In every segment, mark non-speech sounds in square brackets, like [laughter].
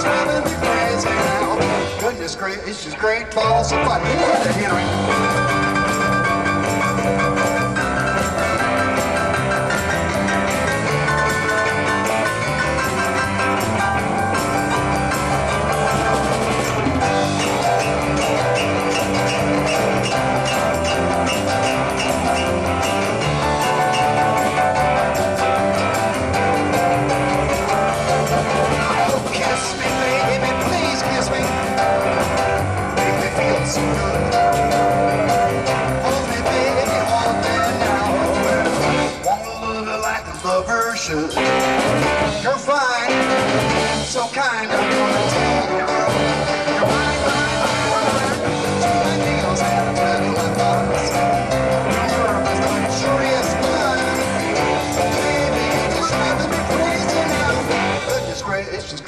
driving me crazy now. Goodness gracious, great balls of fire. You're fine, so kind.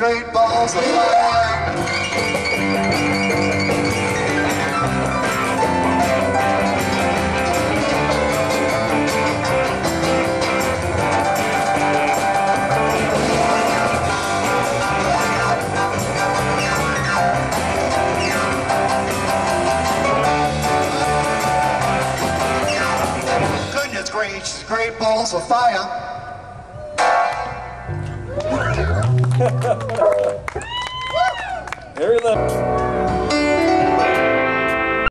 Great balls of fire. Great balls of fire. [laughs] Harry left.